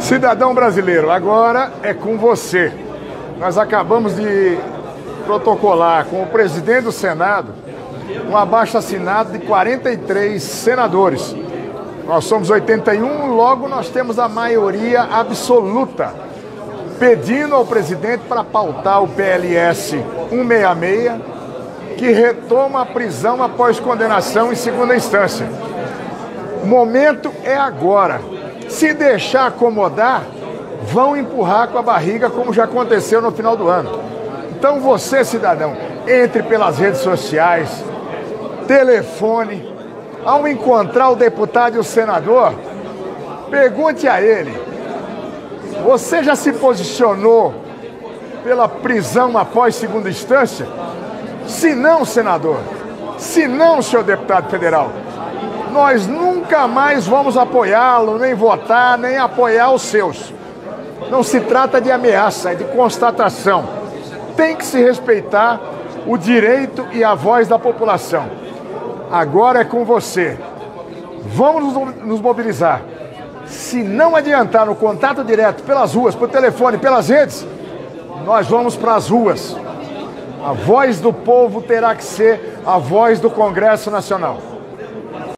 Cidadão brasileiro, agora é com você. Nós acabamos de protocolar com o presidente do Senado um abaixo assinado de 43 senadores. Nós somos 81, logo nós temos a maioria absoluta, pedindo ao presidente para pautar o PLS 166, que retoma a prisão após condenação em segunda instância. O momento é agora. Se deixar acomodar, vão empurrar com a barriga, como já aconteceu no final do ano. Então você, cidadão, entre pelas redes sociais, telefone, ao encontrar o deputado e o senador, pergunte a ele: você já se posicionou pela prisão após segunda instância? Se não, senador, se não, senhor deputado federal, nós nunca mais vamos apoiá-lo, nem votar, nem apoiar os seus. Não se trata de ameaça, é de constatação. Tem que se respeitar o direito e a voz da população. Agora é com você. Vamos nos mobilizar. Se não adiantar no contato direto pelas ruas, por telefone, pelas redes, nós vamos para as ruas. A voz do povo terá que ser a voz do Congresso Nacional.